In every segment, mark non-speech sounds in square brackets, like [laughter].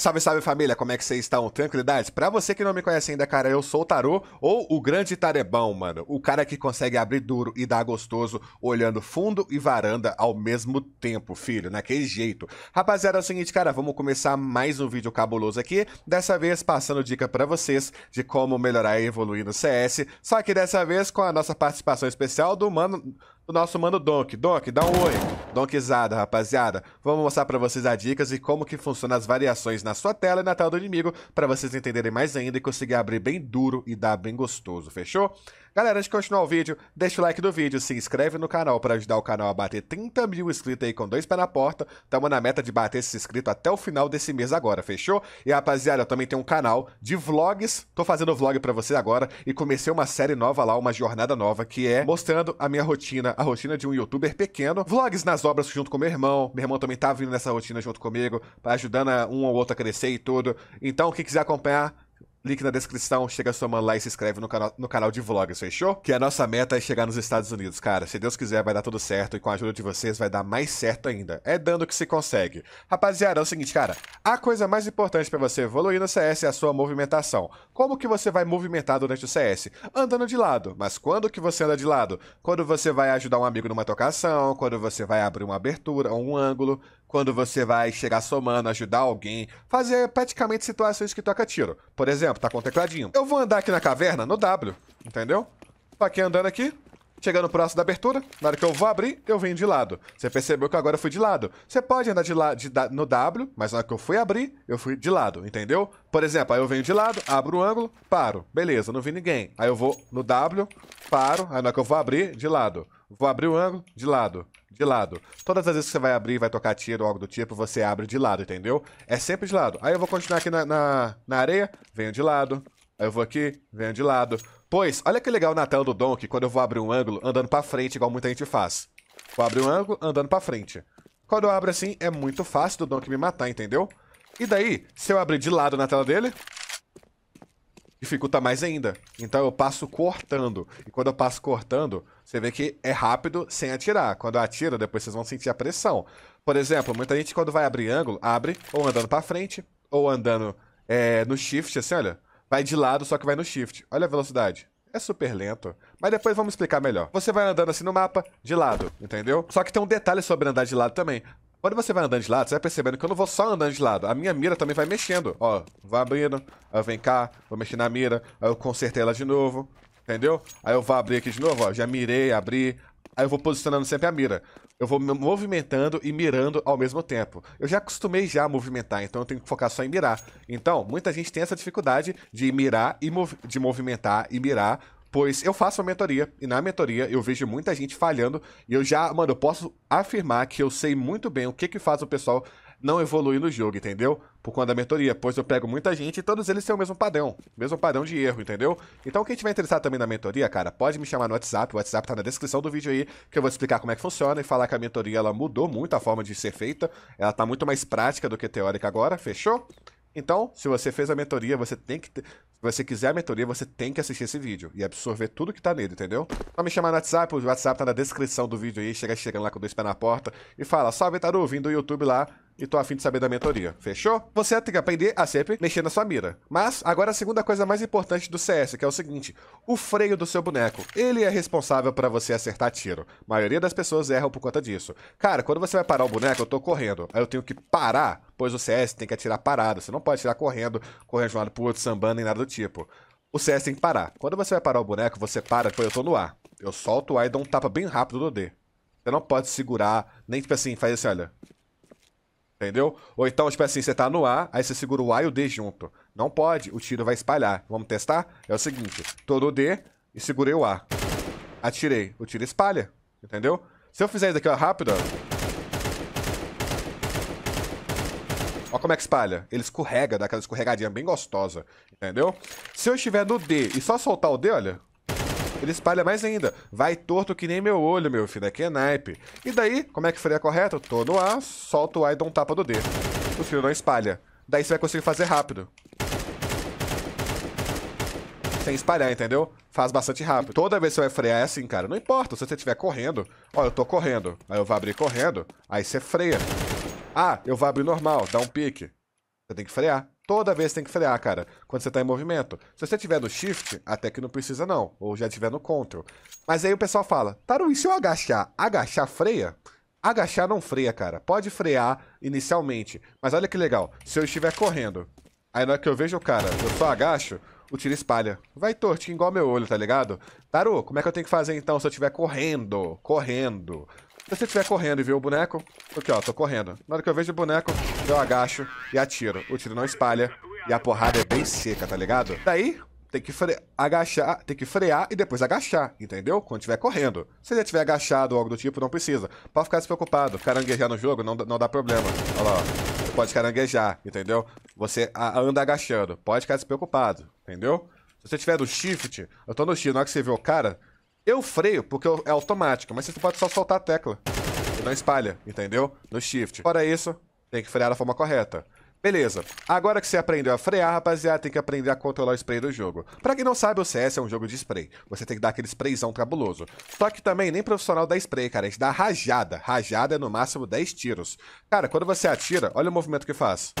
Salve, salve família, como é que vocês estão? Tranquilidade? Pra você que não me conhece ainda, cara, eu sou o Tarô, ou o grande tarebão, mano. O cara que consegue abrir duro e dar gostoso, olhando fundo e varanda ao mesmo tempo, filho, naquele jeito. Rapaziada, é o seguinte, cara, vamos começar mais um vídeo cabuloso aqui, dessa vez passando dica pra vocês de como melhorar e evoluir no CS, só que dessa vez com a nossa participação especial do mano do nosso mano Donk. Donk, dá um oi. Donkizada, rapaziada. Vamos mostrar para vocês as dicas e como que funcionam as variações na sua tela e na tela do inimigo, para vocês entenderem mais ainda e conseguir abrir bem duro e dar bem gostoso, fechou? Galera, antes de continuar o vídeo, deixa o like do vídeo, se inscreve no canal para ajudar o canal a bater 30 mil inscritos aí com dois pés na porta. Tamo na meta de bater esse inscrito até o final desse mês agora, fechou? E rapaziada, eu também tenho um canal de vlogs, tô fazendo vlog para você agora e comecei uma série nova lá, uma jornada nova, que é mostrando a minha rotina, a rotina de um youtuber pequeno, vlogs nas obras junto com meu irmão, meu irmão também tá vindo nessa rotina junto comigo, ajudando um ou outro a crescer e tudo. Então, quem quiser acompanhar, Link na descrição, chega somando lá e se inscreve no canal, no canal de vlogs, fechou? Que a nossa meta é chegar nos Estados Unidos, cara. Se Deus quiser, vai dar tudo certo e com a ajuda de vocês vai dar mais certo ainda. É dando que se consegue. Rapaziada, é o seguinte, cara. A coisa mais importante para você evoluir no CS é a sua movimentação. Como que você vai movimentar durante o CS? Andando de lado. Mas quando que você anda de lado? Quando você vai ajudar um amigo numa tocação, quando você vai abrir uma abertura ou um ângulo, quando você vai chegar somando, ajudar alguém, fazer praticamente situações que toca tiro. Por exemplo, tá com o tecladinho. Eu vou andar aqui na caverna no W, entendeu? Tô aqui andando aqui, chegando próximo da abertura, na hora que eu vou abrir, eu venho de lado. Você percebeu que agora eu fui de lado. Você pode andar de la de, no W, mas na hora que eu fui abrir, eu fui de lado, entendeu? Por exemplo, aí eu venho de lado, abro o ângulo, paro. Beleza, não vi ninguém. Aí eu vou no W, paro, aí na hora que eu vou abrir, de lado. Vou abrir o ângulo, de lado de lado. Todas as vezes que você vai abrir, vai tocar tiro ou algo do tipo, você abre de lado, entendeu? É sempre de lado. Aí eu vou continuar aqui na, na, na areia, venho de lado. Aí eu vou aqui, venho de lado. Pois, olha que legal na tela do Donkey, quando eu vou abrir um ângulo, andando pra frente, igual muita gente faz. Vou abrir um ângulo, andando pra frente. Quando eu abro assim, é muito fácil do Donkey me matar, entendeu? E daí, se eu abrir de lado na tela dele, dificulta mais ainda. Então eu passo cortando. E quando eu passo cortando, você vê que é rápido sem atirar. Quando atira, depois vocês vão sentir a pressão. Por exemplo, muita gente quando vai abrir ângulo, abre ou andando para frente, ou andando é, no shift, assim, olha. Vai de lado, só que vai no shift. Olha a velocidade. É super lento. Mas depois vamos explicar melhor. Você vai andando assim no mapa, de lado, entendeu? Só que tem um detalhe sobre andar de lado também. Quando você vai andando de lado, você vai percebendo que eu não vou só andando de lado. A minha mira também vai mexendo. Ó, vou abrindo, aí venho cá, vou mexer na mira, aí eu consertei ela de novo, entendeu? Aí eu vou abrir aqui de novo, ó, já mirei, abri, aí eu vou posicionando sempre a mira. Eu vou me movimentando e mirando ao mesmo tempo. Eu já acostumei já a movimentar, então eu tenho que focar só em mirar. Então, muita gente tem essa dificuldade de mirar e mov de movimentar e mirar Pois eu faço a mentoria e na mentoria eu vejo muita gente falhando e eu já, mano, eu posso afirmar que eu sei muito bem o que que faz o pessoal não evoluir no jogo, entendeu? Por conta da mentoria, pois eu pego muita gente e todos eles têm o mesmo padrão, mesmo padrão de erro, entendeu? Então quem tiver interessado também na mentoria, cara, pode me chamar no WhatsApp, o WhatsApp tá na descrição do vídeo aí, que eu vou explicar como é que funciona e falar que a mentoria ela mudou muito a forma de ser feita, ela tá muito mais prática do que teórica agora, fechou? Então, se você fez a mentoria, você tem que. Ter... Se você quiser a mentoria, você tem que assistir esse vídeo e absorver tudo que tá nele, entendeu? Só me chamar no WhatsApp, o WhatsApp tá na descrição do vídeo aí, chega chegando lá com dois pés na porta e fala, salve Taru, vindo do YouTube lá, e tô afim de saber da mentoria. Fechou? Você tem que aprender a sempre mexer na sua mira. Mas, agora a segunda coisa mais importante do CS, que é o seguinte: o freio do seu boneco. Ele é responsável para você acertar tiro. A maioria das pessoas erram por conta disso. Cara, quando você vai parar o boneco, eu tô correndo. Aí eu tenho que parar, pois o CS tem que atirar parado. Você não pode atirar correndo, correndo de um lado pro outro, sambando, nem nada do tipo. O CS tem que parar. Quando você vai parar o boneco, você para, depois eu tô no ar. Eu solto o ar e dou um tapa bem rápido no D. Você não pode segurar, nem tipo assim, faz assim, olha. Entendeu? Ou então, tipo assim, você tá no A, aí você segura o A e o D junto. Não pode, o tiro vai espalhar. Vamos testar? É o seguinte, tô no D e segurei o A. Atirei, o tiro espalha. Entendeu? Se eu fizer isso aqui, ó, rápido, ó. Olha como é que espalha. Ele escorrega, dá aquela escorregadinha bem gostosa. Entendeu? Se eu estiver no D e só soltar o D, olha ele espalha mais ainda. Vai torto que nem meu olho, meu filho. Aqui é naipe. E daí, como é que freia correto? Tô no A, solto o A e dou um tapa do D. O filho não espalha. Daí você vai conseguir fazer rápido. Sem espalhar, entendeu? Faz bastante rápido. Toda vez que você vai frear é assim, cara. Não importa se você estiver correndo. Ó, eu tô correndo. Aí eu vou abrir correndo. Aí você freia. Ah, eu vou abrir normal. Dá um pique. Você tem que frear. Toda vez tem que frear, cara, quando você tá em movimento. Se você tiver no shift, até que não precisa não, ou já tiver no control. Mas aí o pessoal fala, Taru, e se eu agachar? Agachar freia? Agachar não freia, cara. Pode frear inicialmente. Mas olha que legal, se eu estiver correndo, aí na hora que eu vejo o cara, eu só agacho, o tiro espalha. Vai tortinho igual meu olho, tá ligado? Taru, como é que eu tenho que fazer então se eu estiver correndo? Correndo. Se você estiver correndo e ver o boneco, aqui ó, tô correndo. Na hora que eu vejo o boneco, eu agacho e atiro. O tiro não espalha e a porrada é bem seca, tá ligado? Daí, tem que agachar, tem que frear e depois agachar, entendeu? Quando estiver correndo. Se já estiver agachado ou algo do tipo, não precisa. Pode ficar despreocupado. Caranguejar no jogo não, não dá problema. Olha lá, ó. Você pode caranguejar, entendeu? Você anda agachando. Pode ficar despreocupado, entendeu? Se você tiver no shift, eu tô no shift, na hora que você vê o cara, eu freio, porque é automático, mas você pode só soltar a tecla. E não espalha, entendeu? No shift. Fora isso, tem que frear da forma correta. Beleza. Agora que você aprendeu a frear, rapaziada, tem que aprender a controlar o spray do jogo. Pra quem não sabe, o CS é um jogo de spray. Você tem que dar aquele sprayzão cabuloso. Só que também nem profissional dá spray, cara. A gente dá rajada. Rajada é no máximo 10 tiros. Cara, quando você atira, olha o movimento que faz.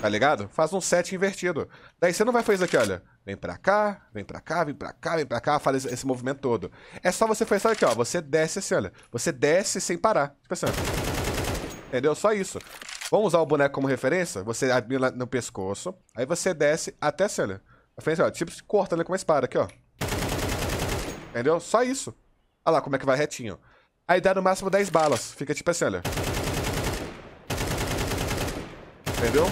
Tá ligado? Faz um set invertido. Daí você não vai fazer isso aqui, olha. Vem pra cá, vem pra cá, vem pra cá, vem pra cá, faz esse movimento todo. É só você fazer isso aqui, ó. Você desce assim, olha. Você desce sem parar. Tipo assim, Entendeu? Só isso. Vamos usar o boneco como referência? Você abre no pescoço. Aí você desce até assim, olha. A frente, ó. Tipo, cortando com uma espada aqui, ó. Entendeu? Só isso. Olha lá como é que vai retinho. Aí dá no máximo 10 balas. Fica tipo assim, olha. Entendeu?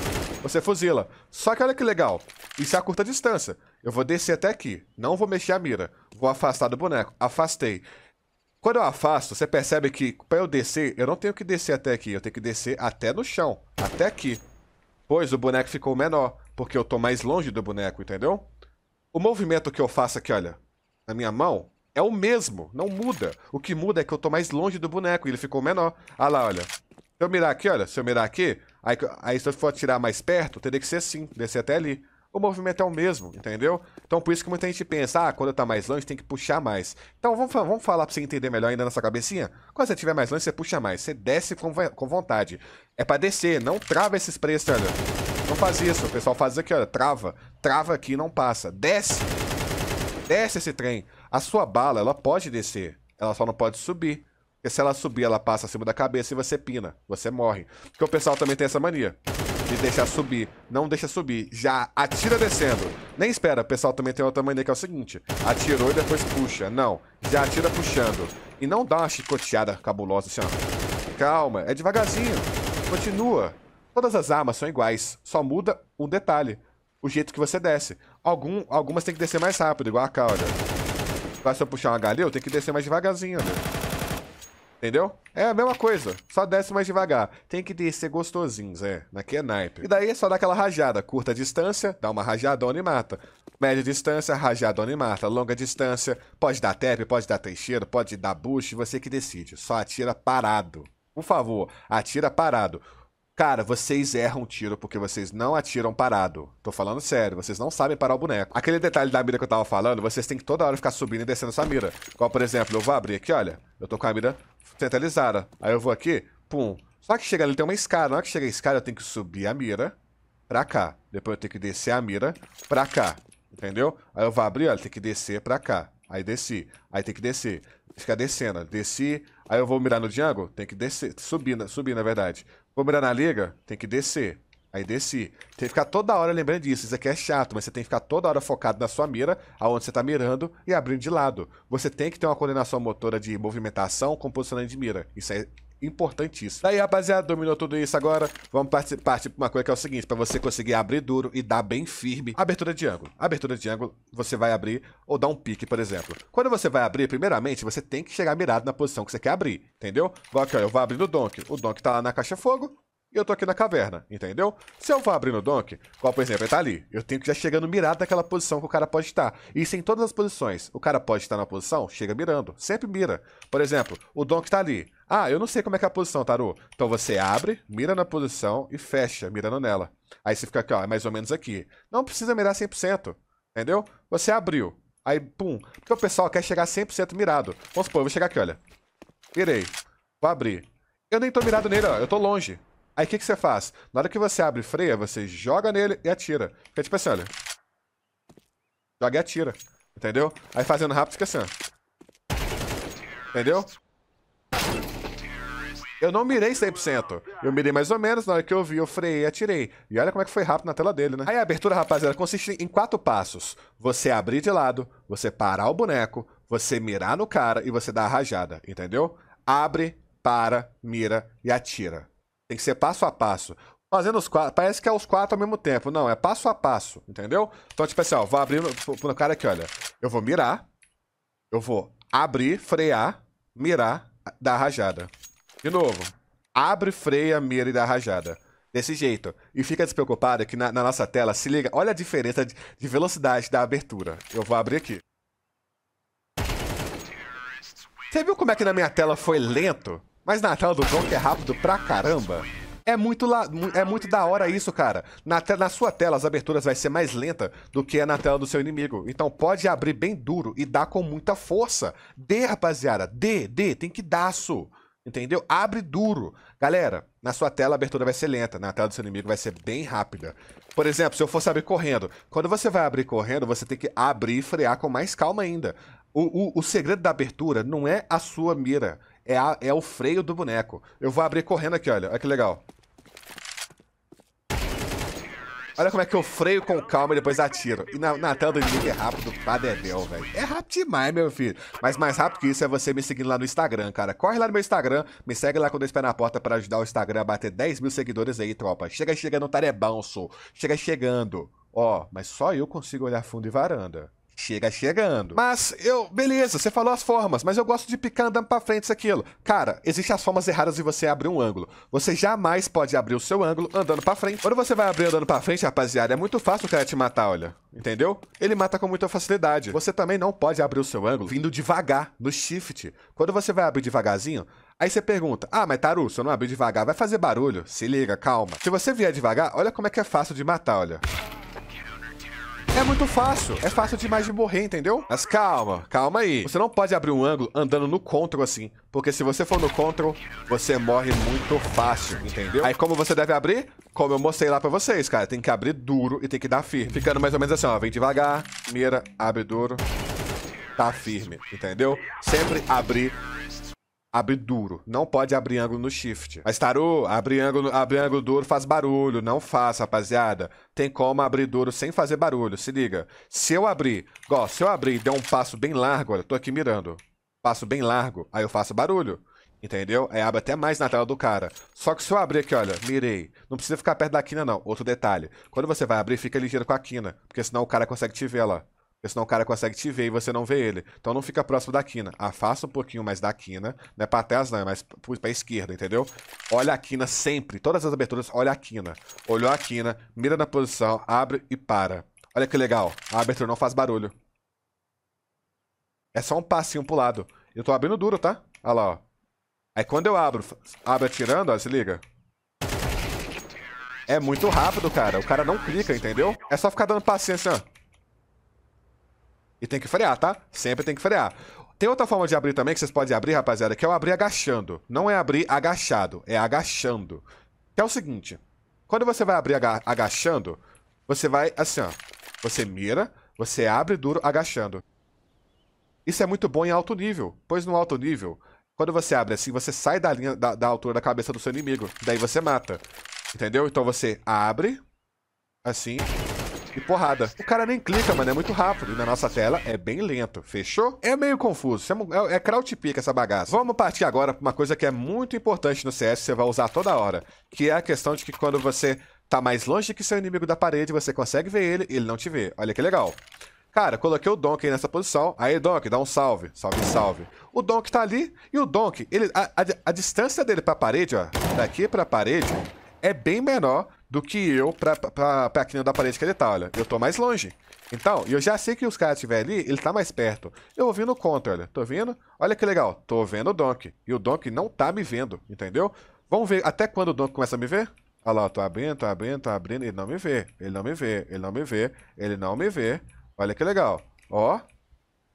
Você fuzila. Só que olha que legal. Isso é a curta distância. Eu vou descer até aqui. Não vou mexer a mira. Vou afastar do boneco. Afastei. Quando eu afasto, você percebe que para eu descer, eu não tenho que descer até aqui. Eu tenho que descer até no chão. Até aqui. Pois o boneco ficou menor. Porque eu tô mais longe do boneco, entendeu? O movimento que eu faço aqui, olha. Na minha mão. É o mesmo. Não muda. O que muda é que eu tô mais longe do boneco. E ele ficou menor. Ah lá, olha. Se eu mirar aqui, olha. Se eu mirar aqui, Aí, aí se eu for atirar mais perto, teria que ser assim, descer até ali. O movimento é o mesmo, entendeu? Então por isso que muita gente pensa, ah, quando tá mais longe tem que puxar mais. Então vamos, vamos falar pra você entender melhor ainda nessa cabecinha? Quando você estiver mais longe, você puxa mais. Você desce com, com vontade. É para descer, não trava esses preços, olha. Não faz isso, o pessoal faz aqui, olha, trava. Trava aqui não passa. Desce. Desce esse trem. A sua bala, ela pode descer. Ela só não pode subir. Porque se ela subir, ela passa acima da cabeça e você pina. Você morre. Porque o pessoal também tem essa mania. De deixar subir. Não deixa subir. Já atira descendo. Nem espera. O pessoal também tem outra mania que é o seguinte. Atirou e depois puxa. Não. Já atira puxando. E não dá uma chicoteada cabulosa assim, ó. Calma. É devagarzinho. Continua. Todas as armas são iguais. Só muda um detalhe. O jeito que você desce. Algum, algumas tem que descer mais rápido, igual a cá, olha. se eu puxar uma galil, tem que descer mais devagarzinho, olha. Entendeu? É a mesma coisa, só desce mais devagar. Tem que descer gostosinhos, é. Aqui é naipe. E daí é só dar aquela rajada. Curta distância, dá uma rajadona e mata. Média distância, rajadona e mata. Longa distância, pode dar tap, pode dar trecheiro, pode dar boost, você que decide. Só atira parado. Por favor, atira parado. Cara, vocês erram tiro porque vocês não atiram parado. Tô falando sério, vocês não sabem parar o boneco. Aquele detalhe da mira que eu tava falando, vocês têm que toda hora ficar subindo e descendo essa mira. Igual, por exemplo, eu vou abrir aqui, olha. Eu tô com a mira centralizada. Aí eu vou aqui, pum. Só que chega ali, tem uma escada. Na hora que chega a escada, eu tenho que subir a mira pra cá. Depois eu tenho que descer a mira pra cá. Entendeu? Aí eu vou abrir, olha, tem que descer pra cá. Aí desci. Aí tem que descer. Ficar descendo. Desci. Aí eu vou mirar no Django, tem que descer. Subir, subir na verdade. Vou mirar na liga, tem que descer. Aí desci. Tem que ficar toda hora lembrando disso. Isso aqui é chato, mas você tem que ficar toda hora focado na sua mira, aonde você está mirando e abrindo de lado. Você tem que ter uma coordenação motora de movimentação com posicionamento de mira. Isso é importantíssimo. Daí, rapaziada, dominou tudo isso agora. Vamos partir para uma coisa que é o seguinte: para você conseguir abrir duro e dar bem firme, abertura de ângulo. Abertura de ângulo, você vai abrir ou dar um pique, por exemplo. Quando você vai abrir, primeiramente, você tem que chegar mirado na posição que você quer abrir, entendeu? Igual aqui, ó, eu vou abrir no Donk. O Donk tá lá na caixa fogo, e eu tô aqui na caverna, entendeu? Se eu vou abrir no Donk, qual por exemplo, ele tá ali. Eu tenho que já chegando mirado naquela posição que o cara pode estar. Isso em todas as posições. O cara pode estar na posição, chega mirando. Sempre mira. Por exemplo, o Donk tá ali. Ah, eu não sei como é que é a posição, Taru. Então você abre, mira na posição e fecha, mirando nela. Aí você fica aqui, ó, é mais ou menos aqui. Não precisa mirar 100%, entendeu? Você abriu. Aí, pum. Porque o pessoal quer chegar 100% mirado. Vamos supor, eu vou chegar aqui, olha. Mirei. Vou abrir. Eu nem tô mirado nele, ó. Eu tô longe. Aí o que, que você faz? Na hora que você abre e freia, você joga nele e atira. Fica tipo assim, olha. Joga e atira. Entendeu? Aí fazendo rápido fica assim. Entendeu? Eu não mirei 100%. Eu mirei mais ou menos, na hora que eu vi, eu freiei e atirei. E olha como é que foi rápido na tela dele, né? Aí a abertura, rapaziada, consiste em quatro passos. Você abrir de lado, você parar o boneco, você mirar no cara e você dar a rajada, entendeu? Abre, para, mira e atira. Tem que ser passo a passo. Fazendo os quatro, parece que é os quatro ao mesmo tempo. Não, é passo a passo, entendeu? Então, tipo assim, ó, vou abrir pro cara aqui, olha. Eu vou mirar, eu vou abrir, frear, mirar, dar rajada. De novo. Abre, freia, mira e dá rajada. Desse jeito. E fica despreocupado que na, na, nossa tela, se liga, olha a diferença de, de, velocidade da abertura. Eu vou abrir aqui. Você viu como é que na minha tela foi lento? Mas na tela do Donkey é rápido pra caramba. É muito, la... é muito da hora isso, cara. Na, te... na sua tela, as aberturas vai ser mais lenta do que é na tela do seu inimigo. Então pode abrir bem duro e dar com muita força. Dê, rapaziada. Dê, dê. Tem que dar, su. Entendeu? Abre duro. Galera, na sua tela a abertura vai ser lenta, na tela do seu inimigo vai ser bem rápida. Por exemplo, se eu fosse abrir correndo, quando você vai abrir correndo, você tem que abrir e frear com mais calma ainda. O, o, o segredo da abertura não é a sua mira, é, a, é o freio do boneco. Eu vou abrir correndo aqui, olha. Olha que legal. Olha como é que eu freio com calma e depois atiro. E na, na tela do inimigo é rápido pra velho. É rápido demais, meu filho. Mas mais rápido que isso é você me seguindo lá no Instagram, cara. Corre lá no meu Instagram, me segue lá com dois pés na porta pra ajudar o Instagram a bater 10 mil seguidores aí, tropa. Chega chegando, tarebão, sou. Chega chegando. Ó, mas só eu consigo olhar fundo e varanda chega chegando. Mas eu, beleza, você falou as formas, mas eu gosto de picar andando pra frente isso aquilo. Cara, existem as formas erradas de você abrir um ângulo. Você jamais pode abrir o seu ângulo andando pra frente. Quando você vai abrir andando pra frente, rapaziada, é muito fácil o cara te matar, olha. Entendeu? Ele mata com muita facilidade. Você também não pode abrir o seu ângulo vindo devagar, no shift. Quando você vai abrir devagarzinho, Aí você pergunta, ah, mas Taru, se eu não abrir devagar, vai fazer barulho? Se liga, calma. Se você vier devagar, olha como é que é fácil de matar, olha. É muito fácil. É fácil demais de morrer, entendeu? Mas calma, calma aí. Você não pode abrir um ângulo andando no control assim. Porque se você for no control, você morre muito fácil, entendeu? Aí como você deve abrir? Como eu mostrei lá pra vocês, cara. Tem que abrir duro e tem que dar firme. Ficando mais ou menos assim, ó. Vem devagar, mira, abre duro, tá firme, entendeu? Sempre abrir abre duro. Não pode abrir ângulo no shift. Mas, Taru, abrir ângulo, abrir ângulo duro faz barulho. Não faça, rapaziada. Tem como abrir duro sem fazer barulho. Se liga. Se eu abrir, ó, se eu abrir e der um passo bem largo, olha, tô aqui mirando. Passo bem largo, aí eu faço barulho. Entendeu? Aí abre até mais na tela do cara. Só que se eu abrir aqui, olha, mirei. Não precisa ficar perto da quina, não. Outro detalhe. Quando você vai abrir, fica ligeiro com a quina. Porque senão o cara consegue te ver lá. Porque senão o cara consegue te ver e você não vê ele. Então não fica próximo da quina. Afasta um pouquinho mais da quina. Não é pra trás, não, é mais pra esquerda, entendeu? Olha a quina sempre. Todas as aberturas, olha a quina. Olhou a quina, mira na posição, abre e para. Olha que legal. A abertura não faz barulho. É só um passinho pro lado. Eu tô abrindo duro, tá? Olha lá, ó. Aí quando eu abro, abro atirando, ó, se liga. É muito rápido, cara. O cara não clica, entendeu? É só ficar dando paciência, ó. E tem que frear, tá? Sempre tem que frear. Tem outra forma de abrir também que vocês podem abrir, rapaziada, que é o abrir agachando. Não é abrir agachado, é agachando. Que é o seguinte: quando você vai abrir agachando, você vai assim, ó. Você mira, você abre duro agachando. Isso é muito bom em alto nível, pois no alto nível, quando você abre assim, você sai da linha da, da altura da cabeça do seu inimigo. Daí você mata. Entendeu? Então você abre, assim, e porrada. O cara nem clica, mano, é muito rápido. E na nossa tela é bem lento. Fechou? É meio confuso. É, é crowd pick essa bagaça. Vamos partir agora pra uma coisa que é muito importante no CS, você vai usar toda hora. Que é a questão de que quando você tá mais longe que seu inimigo da parede, você consegue ver ele e ele não te vê. Olha que legal. Cara, coloquei o Donk aí nessa posição. Aí, Donk, dá um salve. Salve, salve. O Donk tá ali e o Donk, ele, a, a, a distância dele pra parede, ó, daqui pra parede, é bem menor do que eu pra, pra, pra quina da parede que ele tá, olha. Eu tô mais longe. Então, eu já sei que os caras estiver ali, ele tá mais perto. Eu vou vindo contra, olha. Tô vendo? Olha que legal. Tô vendo o Donk. E o Donk não tá me vendo, entendeu? Vamos ver até quando o Donk começa a me ver? Olha lá, tô abrindo, tô abrindo, tô abrindo. Ele não me vê. Ele não me vê. Ele não me vê. Ele não me vê. Olha que legal. Ó.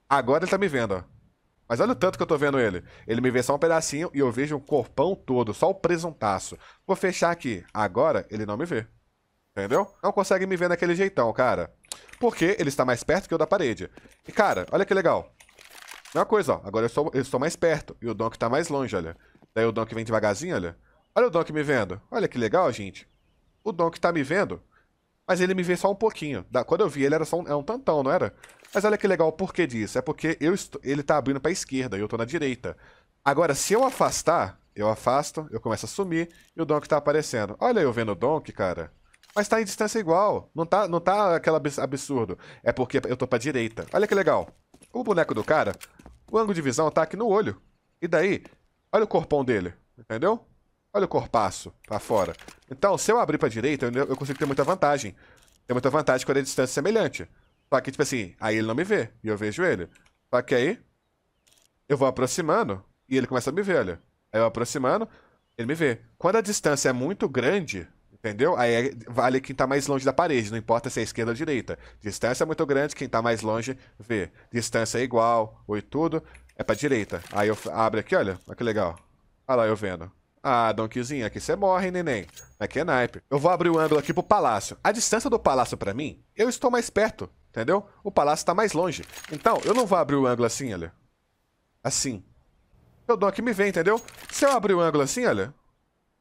Agora ele tá me vendo, ó. Mas olha o tanto que eu tô vendo ele. Ele me vê só um pedacinho e eu vejo o corpão todo, só o presuntaço. Vou fechar aqui. Agora ele não me vê. Entendeu? Não consegue me ver naquele jeitão, cara. Porque ele está mais perto que eu da parede. E, cara, olha que legal. Mesma coisa, ó. Agora eu, sou, eu estou mais perto. E o Donk está mais longe, olha. Daí o Donk vem devagarzinho, olha. Olha o Donk me vendo. Olha que legal, gente. O Donk está me vendo. Mas ele me vê só um pouquinho. Quando eu vi ele era só um, é um tantão, não era? Mas olha que legal o porquê disso. É porque eu estou, ele tá abrindo pra esquerda e eu tô na direita. Agora, se eu afastar, eu afasto, eu começo a sumir e o Donk tá aparecendo. Olha eu vendo o Donk, cara. Mas tá em distância igual. Não tá, não tá aquele absurdo. É porque eu tô pra direita. Olha que legal. O boneco do cara, o ângulo de visão tá aqui no olho. E daí, olha o corpão dele. Entendeu? Olha o corpaço pra fora. Então, se eu abrir pra direita, eu consigo ter muita vantagem. Tem muita vantagem quando é distância semelhante. Só que, tipo assim, aí ele não me vê. E eu vejo ele. Só que aí, eu vou aproximando e ele começa a me ver, olha. Aí eu aproximando, ele me vê. Quando a distância é muito grande, entendeu? Aí é, vale quem tá mais longe da parede, não importa se é esquerda ou direita. Distância é muito grande, quem tá mais longe vê. Distância é igual, oi tudo, é pra direita. Aí eu abro aqui, olha, olha que legal. Olha lá eu vendo. Ah, Donkeyzinho, aqui você morre, neném. Aqui é naipe. Eu vou abrir o ângulo aqui pro palácio. A distância do palácio para mim, eu estou mais perto, entendeu? O palácio tá mais longe. Então, eu não vou abrir o ângulo assim, olha. Assim. O Donk me vê, entendeu? Se eu abrir o ângulo assim, olha,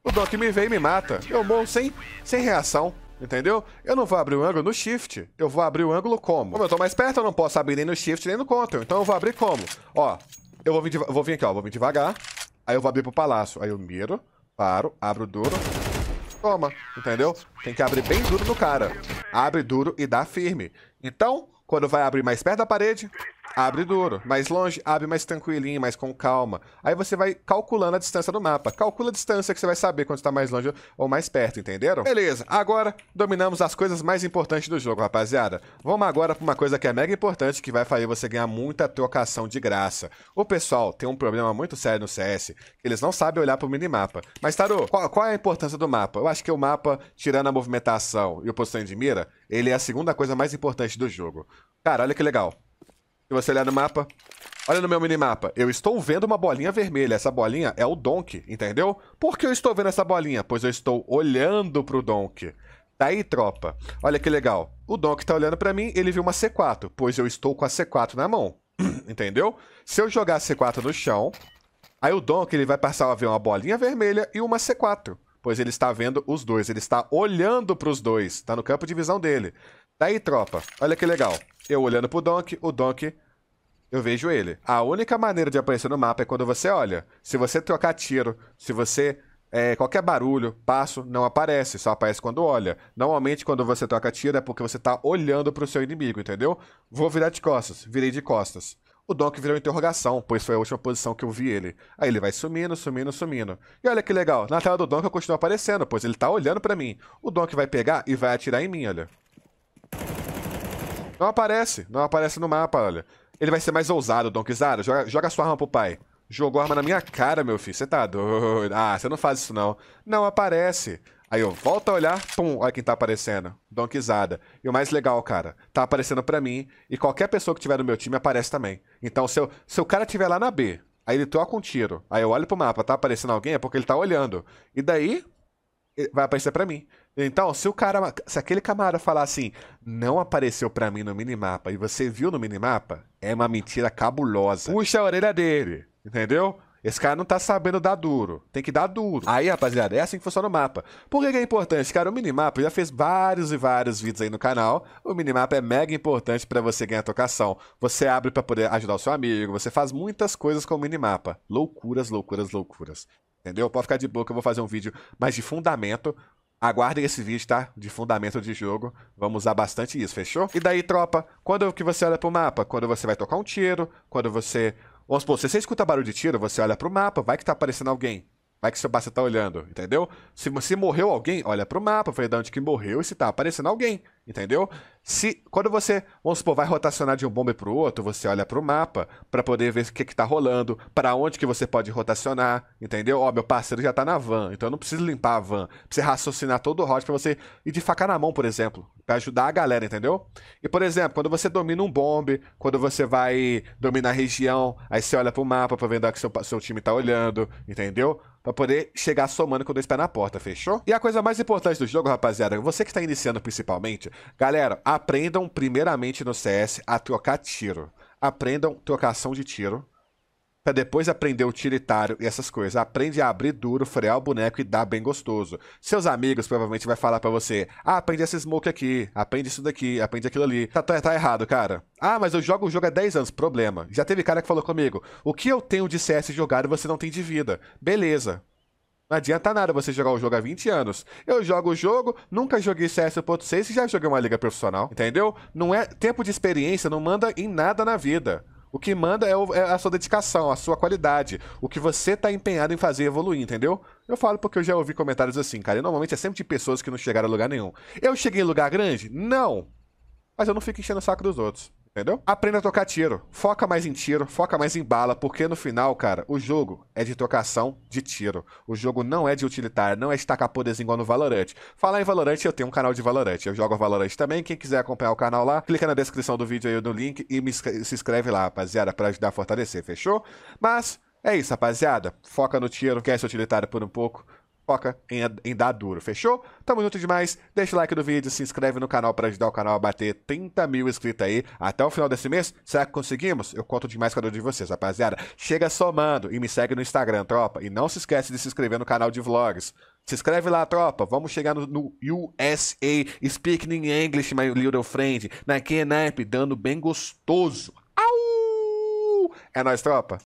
o Donk me vê e me mata. Eu morro sem, sem reação, entendeu? Eu não vou abrir o ângulo no Shift, eu vou abrir o ângulo como? Como eu tô mais perto, eu não posso abrir nem no Shift nem no Ctrl. Então eu vou abrir como? Ó, eu vou vir, vou vir aqui, ó, vou vir devagar. Aí eu vou abrir pro palácio. Aí eu miro, paro, abro duro. Toma, entendeu? Tem que abrir bem duro no cara. Abre duro e dá firme. Então, quando vai abrir mais perto da parede, Abre duro. Mais longe, abre mais tranquilinho, mais com calma. Aí você vai calculando a distância do mapa. Calcula a distância que você vai saber quando está mais longe ou mais perto, entenderam? Beleza, agora dominamos as coisas mais importantes do jogo, rapaziada. Vamos agora para uma coisa que é mega importante, que vai fazer você ganhar muita trocação de graça. O pessoal tem um problema muito sério no CS, eles não sabem olhar para o minimapa. Mas, Tarô, qual, qual é a importância do mapa? Eu acho que o mapa, tirando a movimentação e o posição de mira, ele é a segunda coisa mais importante do jogo. Cara, olha que legal. Se você olhar no mapa, olha no meu minimapa, eu estou vendo uma bolinha vermelha. Essa bolinha é o Donk, entendeu? Por que eu estou vendo essa bolinha? Pois eu estou olhando pro Donk. Daí, tropa, olha que legal. O Donk tá olhando para mim, ele viu uma C4, pois eu estou com a C4 na mão. [clears throat] entendeu? Se eu jogar a C4 no chão, aí o Donk ele vai passar a ver uma bolinha vermelha e uma C4 pois ele está vendo os dois, ele está olhando para os dois, está no campo de visão dele. Daí, tropa, olha que legal. Eu olhando pro Donk, o Donk, eu vejo ele. A única maneira de aparecer no mapa é quando você olha. Se você trocar tiro, se você é, qualquer barulho, passo, não aparece, só aparece quando olha. Normalmente, quando você troca tiro, é porque você está olhando para o seu inimigo, entendeu? Vou virar de costas, virei de costas. O Donk virou interrogação, pois foi a última posição que eu vi ele. Aí ele vai sumindo, sumindo, sumindo. E olha que legal, na tela do Donk eu continuo aparecendo, pois ele está olhando para mim. O Donk vai pegar e vai atirar em mim, olha. Não aparece, não aparece no mapa, olha. Ele vai ser mais ousado, Don Kizara. Joga, joga sua arma pro pai. Jogou arma na minha cara, meu filho. Você tá doido. Ah, você não faz isso, não. Não aparece. Aí eu volto a olhar, pum, olha quem tá aparecendo. Donquizada. E o mais legal, cara, tá aparecendo pra mim e qualquer pessoa que tiver no meu time aparece também. Então, se, eu, se o cara tiver lá na B, aí ele troca um tiro, aí eu olho pro mapa, tá aparecendo alguém, é porque ele tá olhando. E daí, vai aparecer para mim. Então, se o cara, se aquele camarada falar assim, não apareceu para mim no minimapa e você viu no minimapa, é uma mentira cabulosa. Puxa a orelha dele, entendeu? Esse cara não tá sabendo dar duro. Tem que dar duro. Aí, rapaziada, é assim que funciona o mapa. Por que, que é importante? Cara, o minimapa, já fez vários e vários vídeos aí no canal. O minimapa é mega importante para você ganhar tocação. Você abre para poder ajudar o seu amigo. Você faz muitas coisas com o minimapa. Loucuras, loucuras, loucuras. Entendeu? Pode ficar de boa que eu vou fazer um vídeo mais de fundamento. Aguardem esse vídeo, tá? De fundamento de jogo. Vamos usar bastante isso, fechou? E daí, tropa, quando que você olha pro mapa? Quando você vai tocar um tiro, quando você... Vamos supor, se você escuta barulho de tiro, você olha pro mapa, vai que tá aparecendo alguém. Vai que seu base tá olhando, entendeu? Se, se morreu alguém, olha pro mapa, vai de onde que morreu e se tá aparecendo alguém. Entendeu? Se quando você, vamos supor, vai rotacionar de um bombe para o outro, você olha para o mapa para poder ver o que está rolando, para onde que você pode rotacionar, entendeu? Ó, meu parceiro já está na van, então eu não preciso limpar a van, precisa raciocinar todo o rote para você ir de faca na mão, por exemplo, para ajudar a galera, entendeu? E por exemplo, quando você domina um bombe, quando você vai dominar a região, aí você olha para o mapa para ver onde é seu, seu time está olhando, entendeu? para poder chegar somando com dois pés na porta, fechou? E a coisa mais importante do jogo, rapaziada, você que está iniciando principalmente, galera, aprendam primeiramente no CS a trocar tiro. Aprendam trocação de tiro, para depois aprender utilitário e essas coisas. Aprende a abrir duro, frear o boneco e dar bem gostoso. Seus amigos provavelmente vai falar para você: "Ah, aprende esse smoke aqui, aprende isso daqui, aprende aquilo ali". Tá, tá, tá, errado, cara. Ah, mas eu jogo o jogo há 10 anos, problema. Já teve cara que falou comigo: "O que eu tenho de CS jogado você não tem de vida". Beleza. Não adianta nada você jogar o jogo há 20 anos. Eu jogo o jogo, nunca joguei CS.6 e já joguei uma liga profissional, entendeu? Não é tempo de experiência, não manda em nada na vida. O que manda é, o, é, a sua dedicação, a sua qualidade, o que você está empenhado em fazer evoluir, entendeu? Eu falo porque eu já ouvi comentários assim, cara, e normalmente é sempre de pessoas que não chegaram a lugar nenhum. Eu cheguei em lugar grande? Não! Mas eu não fico enchendo o saco dos outros. Entendeu? Aprenda a tocar tiro. Foca mais em tiro, foca mais em bala, porque no final, cara, o jogo é de trocação de tiro. O jogo não é de utilitário, não é de tacar poderzinho igual no Valorant. Falar em Valorant, eu tenho um canal de Valorant. Eu jogo Valorant também. Quem quiser acompanhar o canal lá, clica na descrição do vídeo aí no link e me se inscreve lá, rapaziada, para ajudar a fortalecer, fechou? Mas é isso, rapaziada. Foca no tiro, quer ser utilitário por um pouco foca em, em, dar duro, fechou? Tamo junto demais, deixa o like no vídeo, se inscreve no canal para ajudar o canal a bater 30 mil inscritos aí até o final desse mês. Será que conseguimos? Eu conto demais com a de vocês, rapaziada. Chega somando e me segue no Instagram, tropa. E não se esquece de se inscrever no canal de vlogs. Se inscreve lá, tropa. Vamos chegar no, no USA, speaking in English, my little friend. Na Kenap, dando bem gostoso. Au! É nóis, tropa.